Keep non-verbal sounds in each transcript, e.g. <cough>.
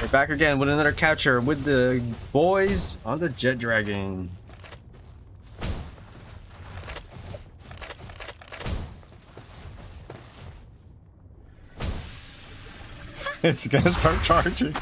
We're back again with another capture with the boys on the Jetragon. <laughs> it's gonna start charging.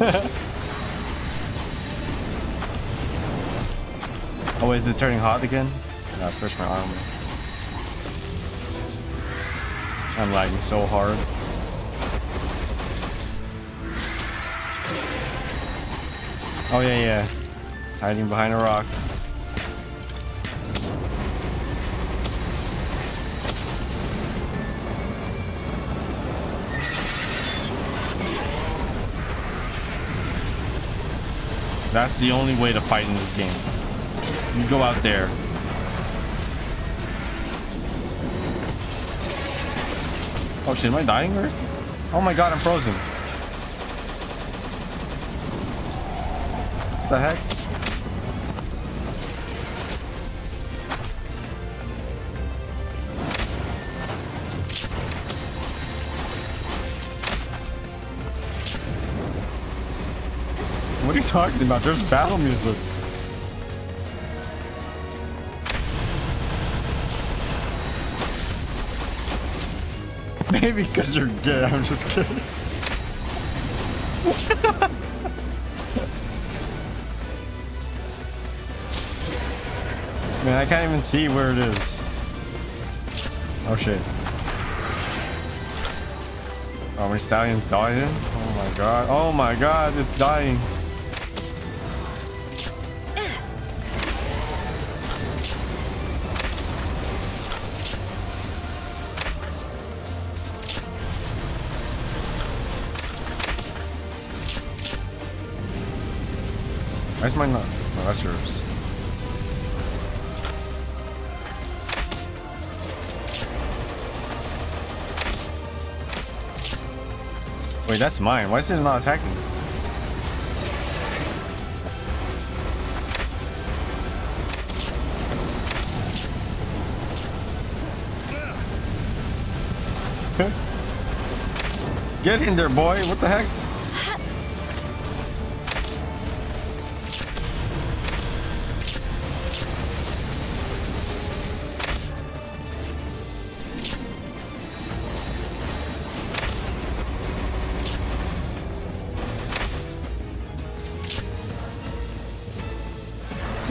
<laughs> oh, is it turning hot again? No, switch my armor. I'm lagging so hard. Oh yeah, yeah. Hiding behind a rock. That's the only way to fight in this game. You go out there. Oh shit, am I dying or? Oh my god, I'm frozen. The heck? What are you talking about? There's battle music. <laughs> Maybe because you're gay, I'm just kidding. <laughs> Man, I can't even see where it is. Oh shit. Oh, my stallion's dying? Oh my god. Oh my god, it's dying. Where's my nut? Oh, that's yours. Wait, that's mine. Why is it not attacking? Get in there, boy. What the heck?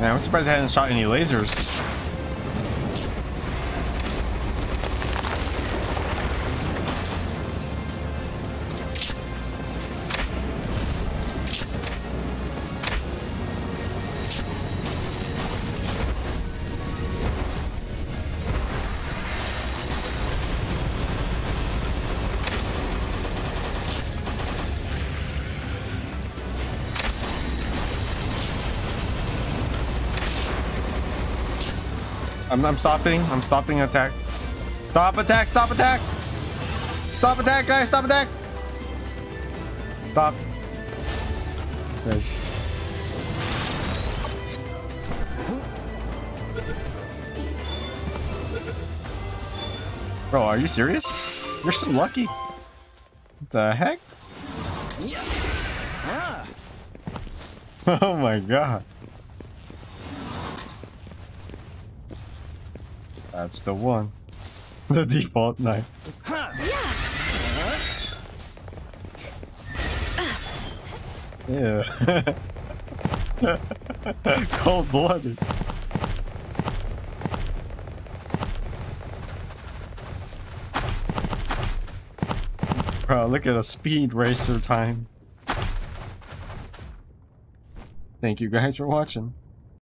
I'm surprised I hadn't shot any lasers. I'm, I'm stopping. I'm stopping attack. Stop attack. Stop attack. Stop attack, guys. Stop attack. Stop. Bro, are you serious? You're so lucky. What the heck? <laughs> oh my god. That's the one. The default knife. Yeah. <laughs> Cold blooded. Bro, look at a speed racer time. Thank you guys for watching.